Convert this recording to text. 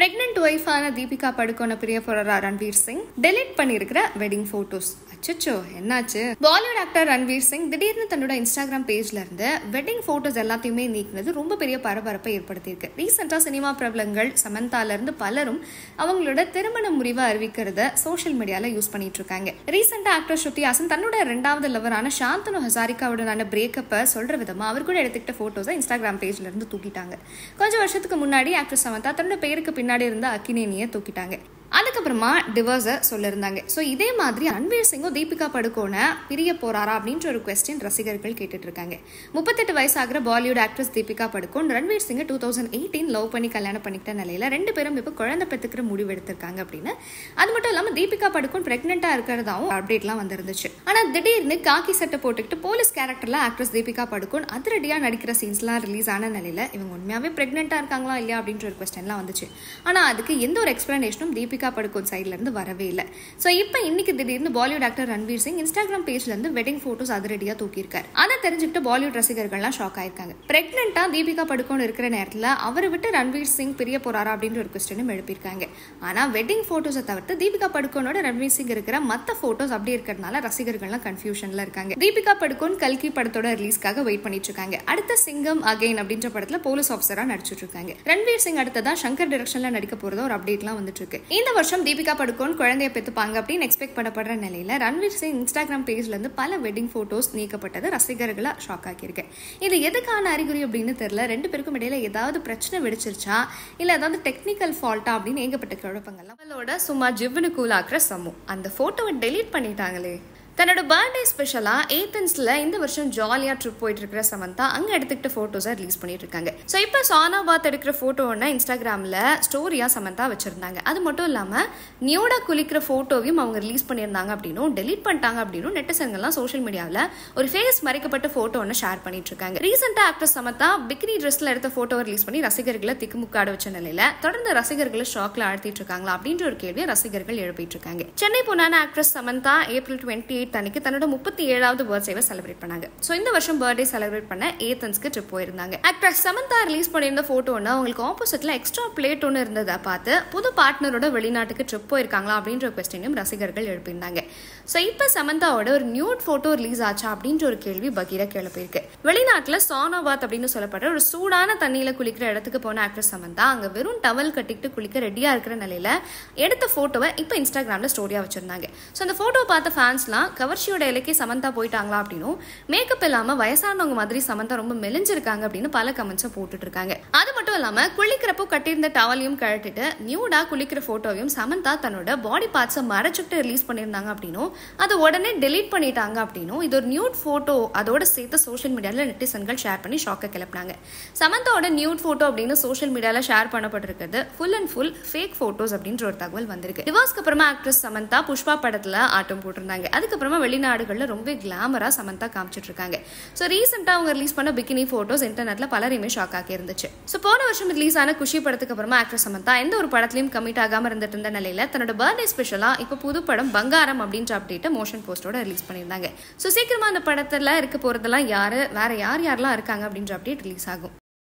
Pregnant ஒய்ஃபான Deepika Padukone பிரிய போறா Ranveer Singh. Delete பண்ணியிருக்கிற வெட்டிங் போட்டோஸ் அச்சோ என்னாச்சு? பாலிவுட் ஆக்டர் ரன்வீர் சிங் திடீர்னு தன்னோட இன்ஸ்டாகிராம் பேஜ்ல இருந்து வெட்டிங் போட்டோஸ் எல்லாத்தையுமே நீக்கினது ரொம்ப பெரிய பரபரப்பை ஏற்படுத்தியிருக்கு. ரீசெண்டாக சினிமா பிரபலங்கள் சமந்தால இருந்து பலரும் அவங்களோட திருமண முறிவை அறிவிக்கிறத சோஷியல் மீடியால யூஸ் பண்ணிட்டு இருக்காங்க. ரீசெண்டாக ஆக்டர் ஸ்ருதி ஹாசன் தன்னோட ரெண்டாவது லவரான சாந்தனு ஹசாரிகாவுடனான பிரேக்கப்பை சொல்ற விதமா அவர் கூட எடுத்துக்கிட்ட போட்டோஸை இன்ஸ்டாகிராம் பேஜ்ல இருந்து தூக்கிட்டாங்க. கொஞ்சம் வருஷத்துக்கு முன்னாடி ஆக்டர் சமந்தா தன்னோட பேருக்கு பின்னாடி இருந்த அக்கினேனியை தூக்கிட்டாங்க. அதுக்கப்புறமா டிவர்ஸை சொல்லியிருந்தாங்க ஸோ இதே மாதிரி ரன்வீர் சிங்கும் தீபிகா படுகோனை பிரிய போறாரா அப்படின்ற ஒரு கொஸ்டின் ரசிகர்கள் கேட்டுட்டு இருக்காங்க முப்பத்தெட்டு வயசாகிற பாலிவுட் ஆக்ட்ரஸ் தீபிகா படுகோன் ரன்வீர் சிங்கை டூ தௌசண்ட் எயிட்டீன் லவ் பண்ணி கல்யாணம் பண்ணிக்கிட்ட நிலையில ரெண்டு பேரும் இப்போ குழந்தை பெற்றுக்கிற முடிவு எடுத்திருக்காங்க அப்படின்னு. அது மட்டும் இல்லாமல் தீபிகா படுகோன் பிரெக்னெண்ட்டாக இருக்கிறதாவும் அப்டேட்லாம் வந்திருந்துச்சு. ஆனால் திடீர்னு காக்கி சட்டை போட்டுக்கிட்டு போலீஸ் கேரக்டரில் ஆக்ட்ரஸ் தீபிகா படுகோன் அதிரடியாக நடிக்கிற சீன்ஸ்லாம் ரிலீஸ் ஆன நிலையில இவங்க உண்மையாகவே ப்ரெக்னெண்ட்டாக இருக்காங்களா இல்லையா அப்படின்ற ஒரு கொஸ்டின்லாம் வந்துச்சு. ஆனால் அதுக்கு எந்த ஒரு எக்ஸ்பிளனேஷனும் தீபிகா படுகோன் சைட்ல இருந்து வரவே இல்லை. ஸோ இப்போ இன்னைக்கு திடீர்னு பாலிவுட் ஆக்டர் ரன்வீர் சிங் இன்ஸ்டாகிராம் பேஜ்லேருந்து வெட்டிங் போட்டோஸ் அதிரடியாக தூக்கியிருக்காரு. அதை தெரிஞ்சுக்கிட்டு பாலிவுட் ரசிகர்கள்லாம் ஷாக் ஆயிருக்காங்க. பிரெக்னெண்ட்டாக தீபிகா படுகோன் இருக்கிற நேரத்தில் அவரை விட்டு ரன்வீர் சிங் பிரிய போகிறாரா அப்படின்ற ஒரு கொஸ்டினும் எழுப்பியிருக்காங்க. ஆனால் வெட்டிங் ஃபோட்டோஸை தவிர்த்து தீபிகா படுகோனோட ரன்வீர் சிங் இருக்கிற மற்ற போட்டோஸ் அப்படி இருக்கிறதுனால ரசிகர்கள்லாம் கன்ஃபியூஷனில் இருக்காங்க. தீபிகா படுகோன் கல்கி படத்தோட ரிலீஸ்க்காக வெயிட் பண்ணிட்டு இருக்காங்க. அடுத்த சிங்கம் அகைன் அப்படின்ற படத்துல போலீஸ் ஆஃபீஸராக நடிச்சிட்டு இருக்காங்க. ரன்வீர் சிங் அடுத்ததான் சங்கர் டைரக்ஷன்ல நடிக்க போறதா ஒரு அப்டேட்லாம் வந்துட்டு இருக்கு. இந்த வருஷம் தீபிகா படுகோன் குழந்தைய பெற்றுப்பாங்க அப்படின்னு எக்ஸ்பெக்ட் பண்ணப்படுற நிலையில் ரன்வீர் சிங் இன்ஸ்டாகிராம் பேஜ்லேருந்து பல வெட்டிங் ஃபோட்டோஸ் நீக்கப்பட்டது. ரசிகர்களை ஷாக் ஆக்கியிருக்கு. இது எதுக்கான அறிகுறி அப்படின்னு தெரில ரெண்டு பேருக்கும் இடையில ஏதாவது பிரச்சனை வெடிச்சிருச்சா? இல்லை ஏதாவது டெக்னிக்கல் ஃபால்ட்டா அப்படின்னு ஏகப்பட்ட குழப்பங்கள்லாம். அவளோட சும்மா ஜிவ்னு கூலாக்குற சமூ. அந்த ஃபோட்டோவை டெலீட் பண்ணிட்டாங்களே. தன்னோட பர்த்டே ஸ்பெஷலாக ஏத்தன்ஸில் இந்த வருஷம் ஜாலியாக ட்ரிப் போயிட்டு இருக்கிற சமந்தா அங்கே எடுத்துக்கிட்ட ஃபோட்டோஸை ரிலீஸ் பண்ணிட்டு இருக்காங்க ஸோ இப்போ சானாபாத் எடுக்கிற ஃபோட்டோ ஒன்று இன்ஸ்டாகிராமில் ஸ்டோரியாக சமந்தா வச்சுருந்தாங்க. அது மட்டும் இல்லாமல் நியூடாக குளிக்கிற ஃபோட்டோவையும் அவங்க ரிலீஸ் பண்ணியிருந்தாங்க அப்படின்னும் டெலீட் பண்ணிட்டாங்க அப்படின்னும் நெட்டிசன்கள்லாம் சோஷியல் மீடியாவில் ஒரு ஃபேஸ் மறைக்கப்பட்ட ஃபோட்டோ ஒன்று ஷேர் பண்ணிட்டு இருக்காங்க ரீசெண்டாக ஆக்டர் சமந்தா பிக்னி ட்ரெஸ்ஸில் எடுத்த ஃபோட்டோவை ரிலீஸ் பண்ணி ரசிகர்களை திக்குமுக்காட வச்ச நிலையில் தொடர்ந்து ரசிகர்களை ஷாக்கில் ஆழ்த்திட்டு இருக்காங்களா அப்படின்ற ஒரு கேள்வியை ரசிகர்கள் எழுப்பிட்டு இருக்காங்க சென்னை பொண்ணான actress Samantha April twenty eight அன்னைக்கு தன்னோட முப்பத்தி ஏழாவது பர்த்டேவை செலிப்ரேட் பண்ணாங்க. ஸோ இந்த வருஷம் பர்த்டே செலிப்ரேட் பண்ண ஏத்தன்ஸ்க்கு ட்ரிப் போயிருந்தாங்க. ஆக்ட்ரஸ் சமந்தா ரிலீஸ் பண்ணியிருந்த ஃபோட்டோ ஒன்று அவங்களுக்கு ஆப்போசிட்ல எக்ஸ்ட்ரா பிளேட் ஒன்று இருந்ததை பார்த்து புது பார்ட்னரோட வெளிநாட்டுக்கு ட்ரிப் போயிருக்காங்களா அப்படின்ற கொஸ்டினையும் ரசிகர்கள் எழுப்பியிருந்தாங்க. ஸோ இப்போ சமந்தாவோட ஒரு நியூட் ஃபோட்டோ ரிலீஸ் ஆச்சா அப்படின்ற ஒரு கேள்வி பகீரா கிளப்பியிருக்கு வெளிநாட்டில் சோனோபாத் அப்படின்னு சொல்லப்படுற ஒரு சூடான தண்ணியில் குளிக்கிற இடத்துக்கு போன ஆக்ட்ரஸ் சமந்தா அங்கே வெறும் டவல் கட்டிக்கிட்டு குளிக்க ரெடியாக இருக்கிற நிலையில் எடுத்த ஃபோட்டோவை இப்போ இன்ஸ்டாகிராமில் ஸ்டோரியாக வச்சுருந்தாங்க. ஸோ அந்த ஃபோட்டோ பார்த்த ஃபேன்ஸ்லாம் கவர்ச்சியோட இலக்கே சமந்தா போயிட்டாங்களா அப்படின்னும் மேக்கப் இல்லாமல் வயசானவங்க மாதிரி சமந்தா ரொம்ப மெலிஞ்சிருக்காங்க அப்படின்னு பல கமெண்ட்ஸை போட்டுட்டு இருக்காங்க. அது மட்டும் இல்லாமல் குளிக்கிறப்போ கட்டியிருந்த டவலையும் கழட்டிட்டு நியூடாக குளிக்கிற ஃபோட்டோவையும் சமந்தா தன்னோட பாடி பார்ட்ஸை மறைச்சிட்டு ரிலீஸ் பண்ணியிருந்தாங்க அப்படின்னும் அதை உடனே டெலீட் பண்ணிட்டாங்க அப்படின்னும் இது ஒரு நியூட் ஃபோட்டோ அதோட சேர்த்து சோஷியல் மீடியாவில் நெட்டிசன்கள் ஷேர் பண்ணி ஷாக்கை கிளப்பினாங்க. சமந்தாவோட நியூட் ஃபோட்டோ அப்படின்னு சோஷியல் மீடியாவில் share பண்ணப்பட்டிருக்கிறது full and full fake photos அப்படின்ற ஒரு தகவல் வந்திருக்கு. டிவாஸ்க்கு அப்புறமா ஆக்ட்ரஸ் சமந்தா புஷ்பா படத்தில் ஆட்டம் போட்டிருந்தாங்க. அதுக்கப்புறமா வெளிநாடுகளில் ரொம்ப கிளாமராக சமந்தா காமிச்சிட்டு இருக்காங்க. ஸோ ரீசெண்டாக அவங்க ரிலீஸ் பண்ண பிகினி ஃபோட்டோஸ் இன்டர்நெட்டில் பலரையுமே ஷாக் ஆக்கி இருந்துச்சு ஸோ போன வருஷம் ரிலீஸ் ஆன குஷி படத்துக்கு அப்புறமா ஆக்ட்ரஸ் சமந்தா எந்த ஒரு படத்துலையும் கமிட் ஆகாமல் இருந்துட்டு இருந்த நிலையில் தன்னோட பர்த்டே ஸ்பெஷலாக இப்போ புது படம் பங்காரம் அப்படின்ற அப்டேட்டை மோஷன் போஸ்டோட ரிலீஸ் பண்ணியிருந்தாங்க. ஸோ சீக்கிரமாக அந்த படத்தில் இருக்க போகிறதெல்லாம் யார்? வேற யார் யாரெல்லாம் இருக்காங்க அப்படின்ற அப்டேட் ரிலீஸ் ஆகும்.